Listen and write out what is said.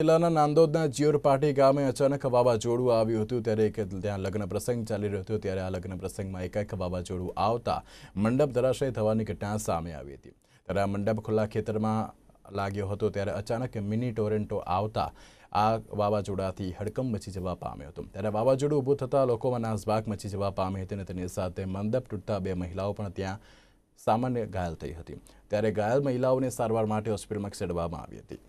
જિલ્લાના નાંદોદના જીઓર પાટી ગામે અચાનક વાવાઝોડું આવ્યું હતું ત્યારે એક ત્યાં લગ્ન પ્રસંગ ચાલી રહ્યો હતો ત્યારે આ લગ્ન પ્રસંગમાં એકાએક વાવાઝોડું આવતા મંડપ ધરાશય થવાની ઘટના સામે આવી હતી. ત્યારે આ મંડપ ખુલ્લા ખેતરમાં લાગ્યો હતો ત્યારે અચાનક મિની ટોરેન્ટો આવતા આ વાવાઝોડાથી હડકંપ મચી જવા પામ્યો હતો. ત્યારે વાવાઝોડું ઊભું થતાં લોકોમાં નાસભાગ મચી જવા પામી હતી અને તેની સાથે મંડપ તૂટતા બે મહિલાઓ પણ ત્યાં સામાન્ય ઘાયલ થઈ હતી. ત્યારે ઘાયલ મહિલાઓને સારવાર માટે હોસ્પિટલમાં ખસેડવામાં આવી હતી.